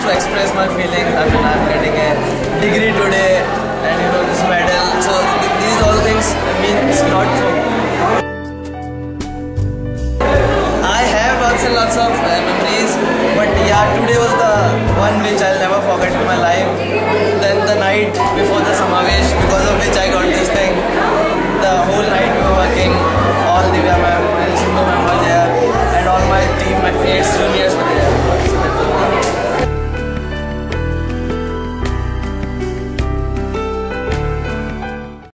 to express my feelings. I mean, I'm getting a degree today, and you know this medal. So th- these all things means a lot for me. I have lots and lots of uh, memories, but yeah, today was the one which I'll never forget in my life. Then the night before the Samavesh, because of which I got this thing. The whole night we were working, all the Divya ma'am,